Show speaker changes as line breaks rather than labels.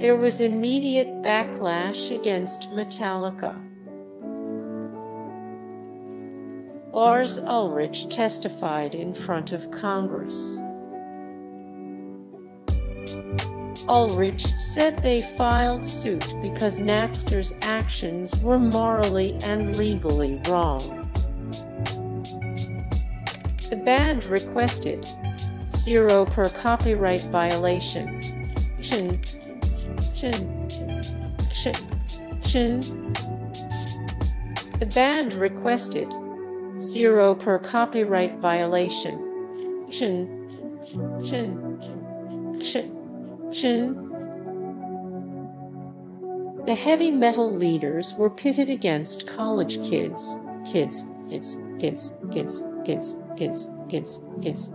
There was immediate backlash against Metallica. Lars Ulrich testified in front of Congress. Ulrich said they filed suit because Napster's actions were morally and legally wrong. The band requested zero per copyright violation. Shin, shin, shin. The band requested zero per copyright violation. Shin, shin, shin, shin. The heavy metal leaders were pitted against college kids, kids, kids, kids, kids, kids, kids, kids, kids, kids,